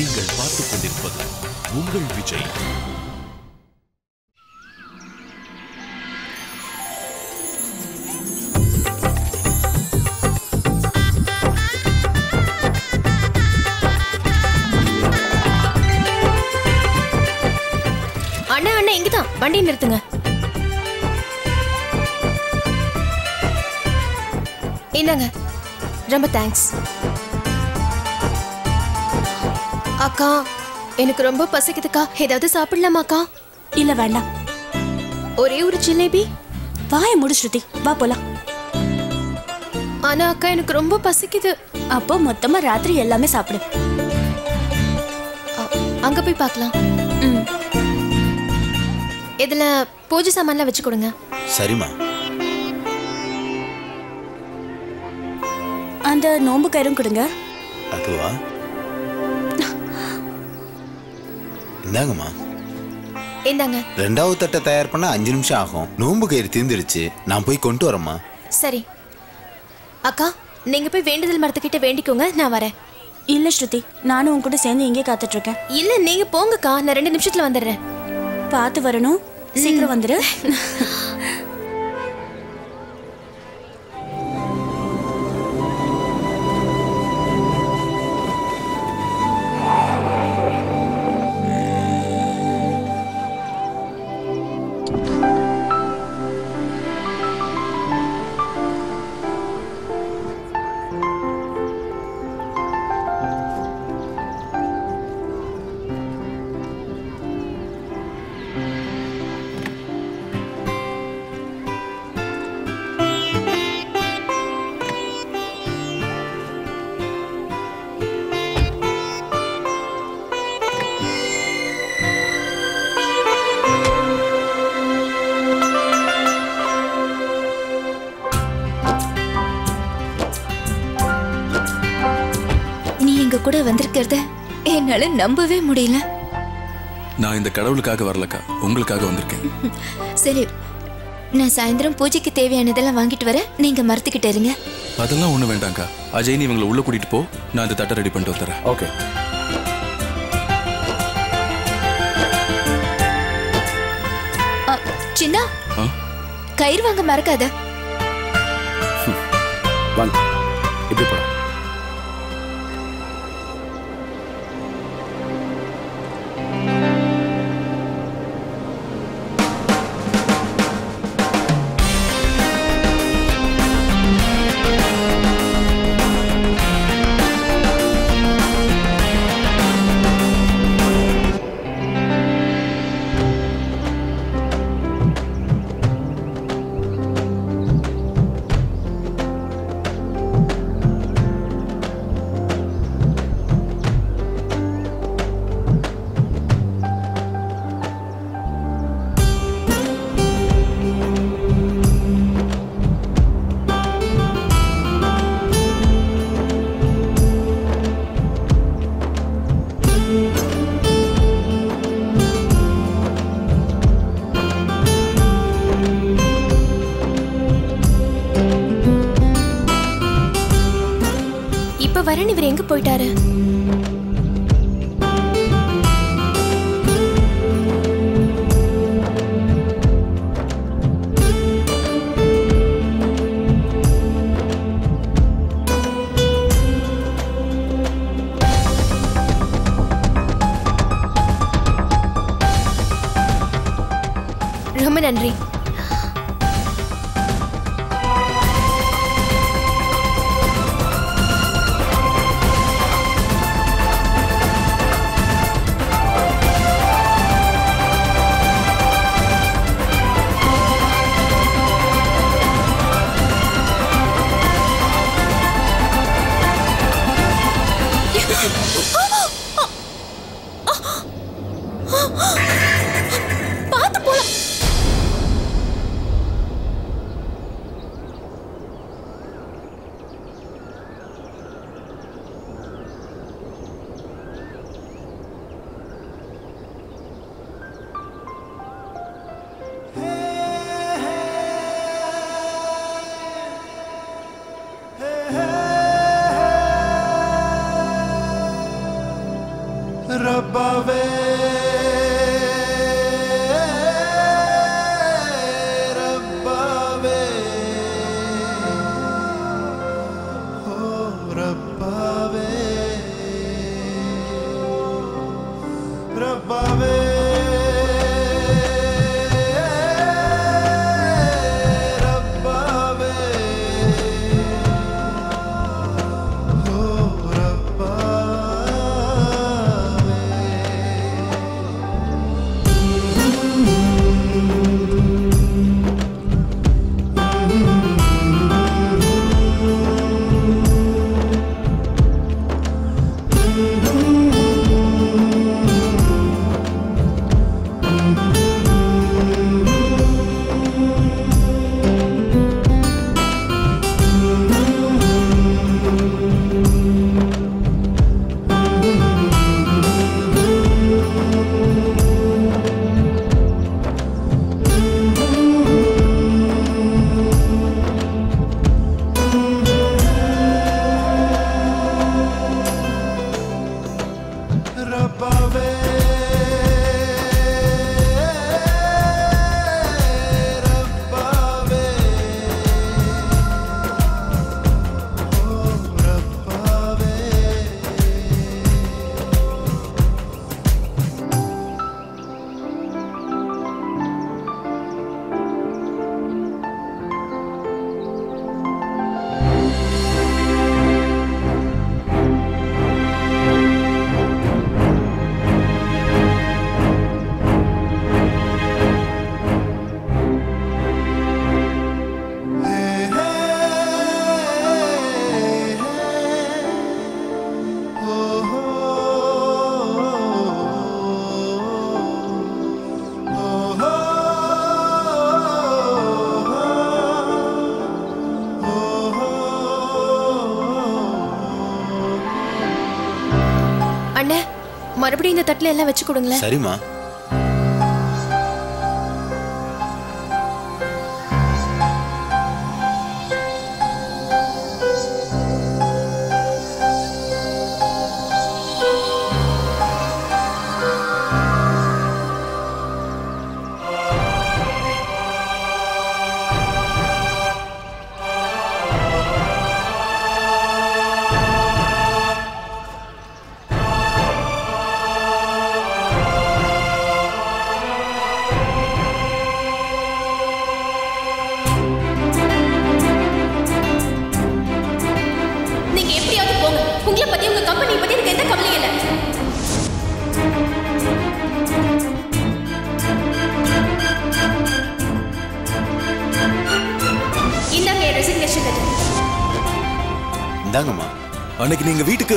நீங்கள் பார்த்துக் கொண்டிருப்பது உங்கள் விஜய். அண்ணா அண்ணா இங்கதான். வண்டி நிறுத்துங்க. என்னங்க ரொம்ப தேங்க்ஸ் அக்கா எனக்கு ரொம்ப பசிக்குதுக்கா. ஏதாவது சாப்பிடலாமாக்கா? இல்ல வேண்டாம். ஒரே ஒரு ஜிலேபி? வாய முடி ஸ்ருதி. வா போலாம். ஆனா அக்கா எனக்கு ரொம்ப பசிக்குது. அப்போ மொத்தமா ராத்திரி எல்லாமே சாப்பிடு. அங்க போய் பார்க்கலாம். ம். இதுல பூஜை சாமான்லாம் வச்சு கொடுங்க. சரிம்மா. அந்த நோம்பு கயிறும் கொடுங்க. அதுவா? இந்தாங்கம்மா. இந்தாங்க. ரெண்டாவது தட்டை தயார் பண்ண அஞ்சு நிமிஷம் ஆகும். நோன்பு கயிறு தீர்ந்துடுச்சு நான் போய் கொண்டு வரேம்மா. சரி. அக்கா நீங்க போய் வேண்டுதல் மரத்துக்கிட்ட வேண்டிக்கோங்க. நான் வரேன். இல்ல ஸ்ருதி. நானும் உன் கூட சேர்ந்து இங்கே காத்துட்டு இருக்கேன் இல்ல நீங்க போங்கக்கா. நான் ரெண்டு நிமிஷத்துல வந்துடுறேன். பார்த்து வரணும். சீக்கிரம் வந்துரு. என்னால நம்பவே முடியல. நான் இந்த கடவுளுக்காக வரலக்கா. உங்களுக்காக வந்திருக்கேன். சரி நான் சாயந்தரம் பூஜைக்கு தேவையானதெல்லாம் வாங்கிட்டு வரேன். நீங்க மரத்துக்கிட்ட இருங்க. அதெல்லாம் ஒண்ணு வேண்டாம்க்கா. அஜய் நீ இவங்களை உள்ள கூட்டிட்டு போ. நான் இந்த தட்டை ரெடி பண்ணிட்டு வந்துடுறேன். ஓகே அ, சின்னா? ஆ? கயிறு வாங்க மறக்காத. வாங்க. இப்படி போலாம். இப்ப இவர் எங்க போயிட்டாரு? ரொம்ப நன்றி. love it. அண்ணே மறுபடியும் இந்த தட்டுல எல்லாம் வச்சு கொடுங்களேன். சரிம்மா. இந்தாங்கம்மா அன்னைக்கு நீங்க வீட்டுக்கு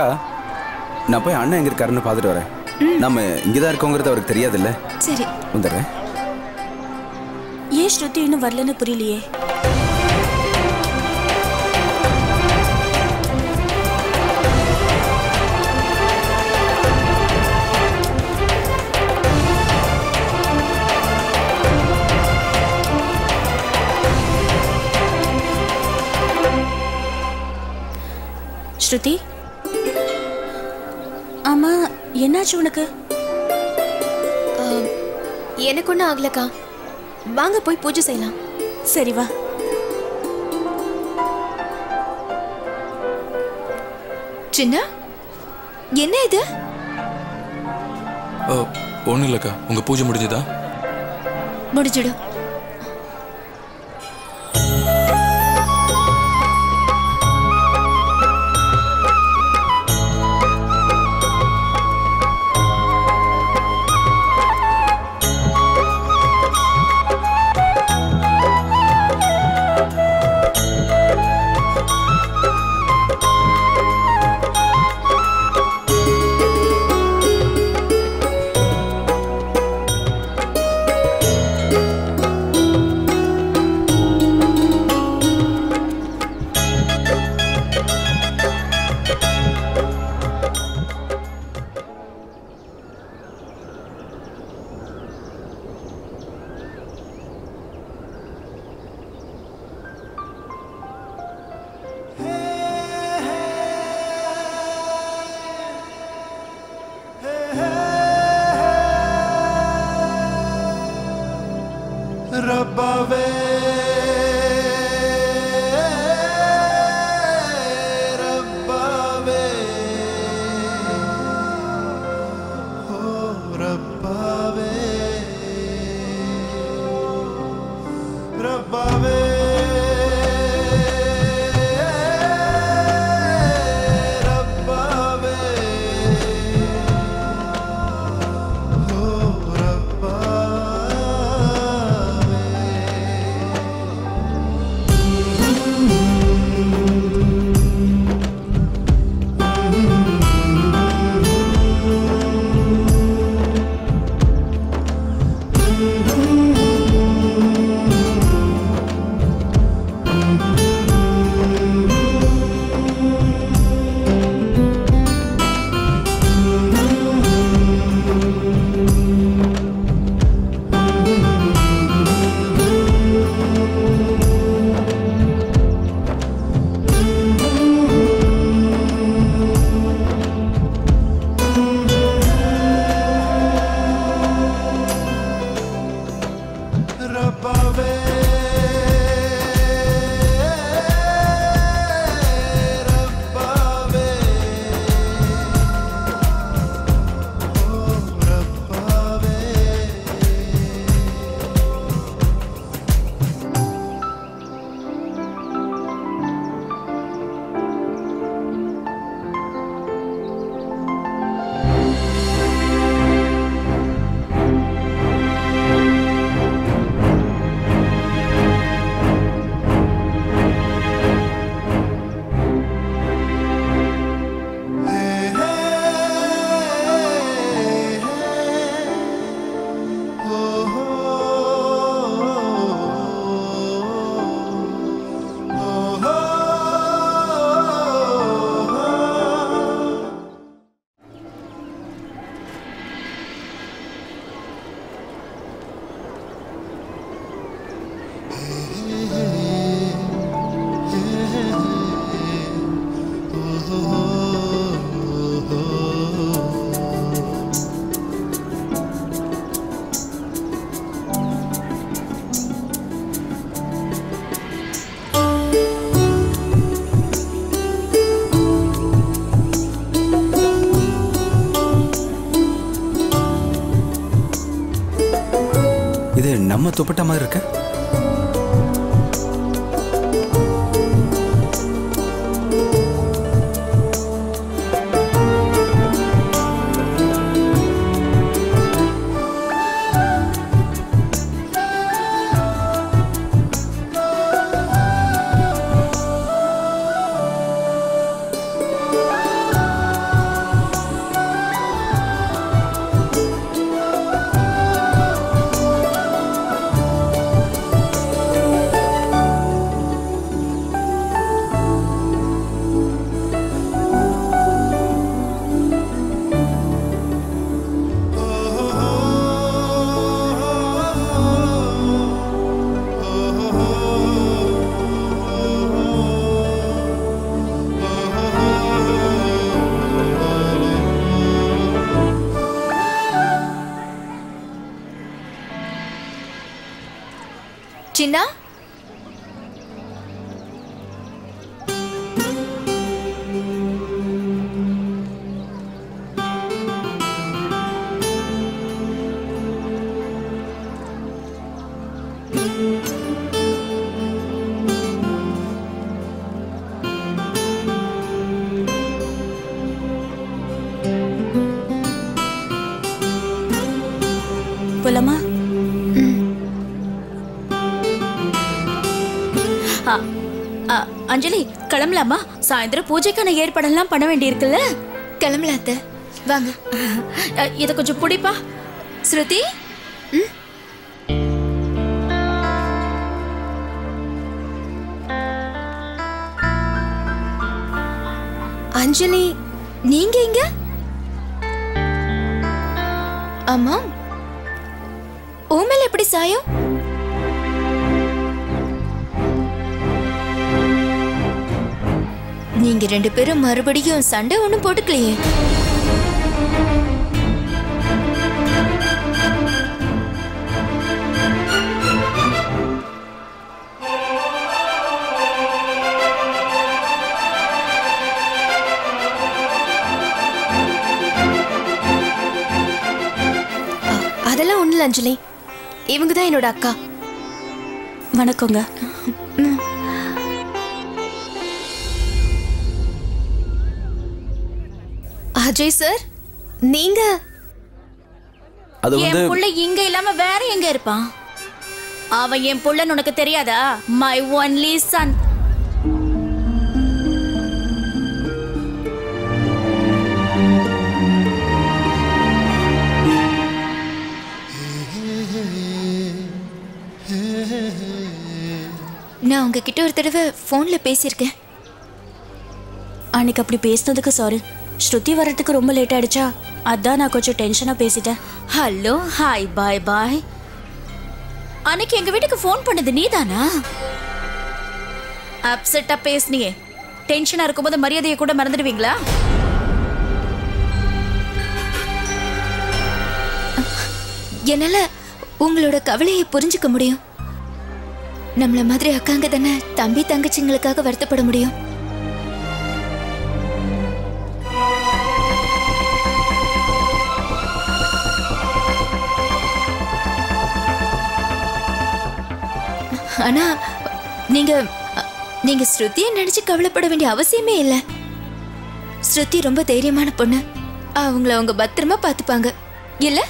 அக்கா நான் போய் அண்ணன் எங்க இருக்காருன்னு பார்த்துட்டு வரேன். நம்ம இங்கே தான் இருக்கோங்கிறது அவருக்கு தெரியாதுல்ல? சரி. வந்துடுறேன். ஏன் ஸ்ருதி இன்னும் வரலன்னு புரியலையே? ஸ்ருதி? ஆமா என்னாச்சு உனக்கு? எனக்கு ஒன்றும் ஆகலக்கா. வாங்க போய் பூஜை செய்யலாம். சரி வா. சின்ன என்ன இது? ஒன்றும் இல்லைக்கா. உங்க பூஜை முடிஞ்சதா? முடிஞ்சிடும். Hey. இது நம்ம துப்பட்டா மாதிரி இருக்கு? அஞ்சலி கிளம்பலாமா? சாயந்தரம் பூஜைக்கான ஏற்பாடெல்லாம் பண்ண வேண்டியிருக்குல்ல? கிளம்பலாம் அத்தை. வாங்க. இதை கொஞ்சம் பிடிப்பா? ஸ்ருதி? அஞ்சலி நீங்க எங்க? ஆமா உன் மேல எப்படி சாயம்? நீங்க ரெண்டு பேரும் மறுபடியும் சண்டை ஒன்றும் போட்டுக்கலையே. அதெல்லாம் ஒன்றும் அஞ்சலி. இவங்க தான் என்னோட அக்கா. வணக்கங்க. அஜய் சார் நீங்க அது வந்து என் புள்ள இங்க இல்லாம வேற எங்க இருப்பான்? அவன் என் புள்ளன்னு உனக்கு தெரியாதா? மை ஒன்லி சன் நான் உங்ககிட்ட ஒரு தடவை ஃபோன்ல பேசியிருக்கேன். அன்னைக்கு அப்படி பேசினதுக்கு சாரி ஸ்ருதி வர்றதுக்கு ரொம்ப லேட் ஆயிடுச்சா? அதான் நான் கொஞ்சம் டென்ஷனா பேசிட்டேன். ஹலோ ஹாய் பாய் பாய் அன்னைக்கு எங்க வீட்டுக்கு ஃபோன் பண்ணது நீதானா? அப்செட்டா பேசுனியே. டென்ஷனா இருக்கும்போது மரியாதையை கூட மறந்துடுவீங்களா? என்னால உங்களோட கவலையை புரிஞ்சுக்க முடியும். நம்மள மாதிரி அக்காங்க தானே தம்பி தங்கச்சிங்களுக்காக வருத்தப்பட முடியும். ஆனா நீங்க நீங்க ஸ்ருதியை நினைச்சு கவலைப்பட வேண்டிய அவசியமே இல்லை. ஸ்ருதி ரொம்ப தைரியமான பொண்ணு. அவங்கள அவங்க பத்திரமா பார்த்துப்பாங்க. இல்லை?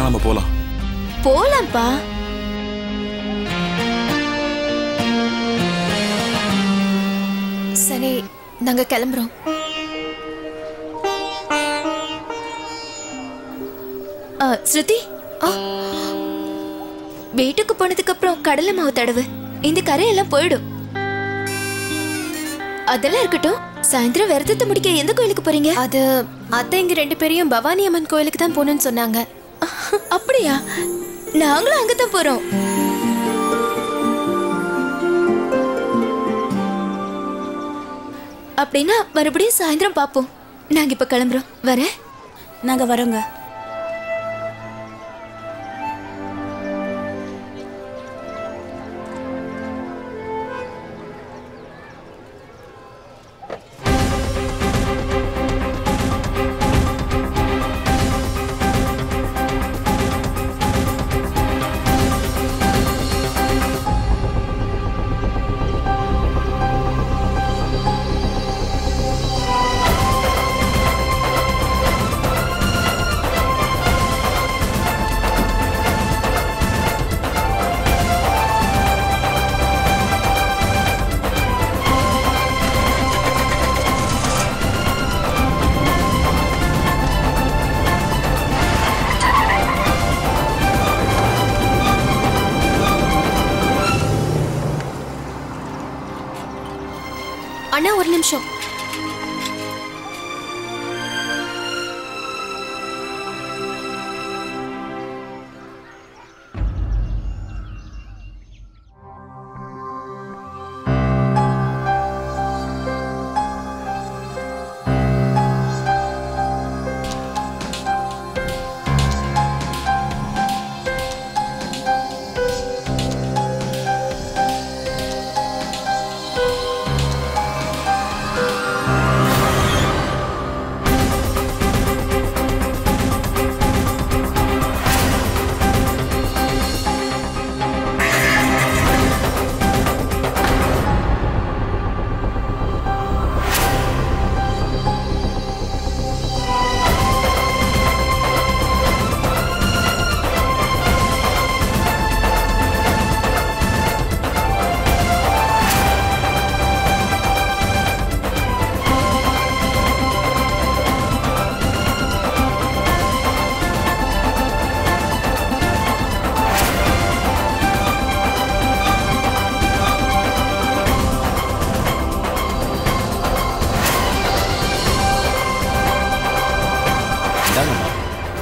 முடிஞ்சிச்சுன்னா நம்ம போலாம். போலாம்ப்பா. சரி நாங்க கிளம்புறோம். ஆ, ஸ்ருதி? ஆ. வீட்டுக்கு போனதுக்கு அப்புறம் கடலை மாவு தடவு. இந்த கரையெல்லாம் போயிடும். அதெல்லாம் இருக்கட்டும். சாயந்தரம் விரதத்தை முடிக்க எந்த கோயிலுக்கு போறீங்க? அது அத்தை இங்க ரெண்டு பேரையும் பவானி அம்மன் கோயிலுக்கு தான் போகணும்னு சொன்னாங்க. அப்படியா? நாங்களும் அங்கதான் போறோம். அப்படின்னா மறுபடியும் சாயந்தரம் பார்ப்போம் நாங்க இப்ப கிளம்புறோம். வரேன். நாங்க வரோங்க.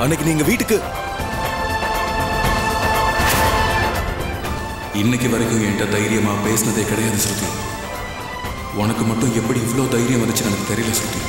அன்னைக்கு நீங்க வீட்டுக்கு இன்னைக்கு வரைக்கும் என்கிட்ட தைரியமா பேசினதே கிடையாது ஸ்ருதி. உனக்கு மட்டும் எப்படி இவ்வளோ தைரியம் வந்துச்சுன்னு எனக்கு தெரியல ஸ்ருதி.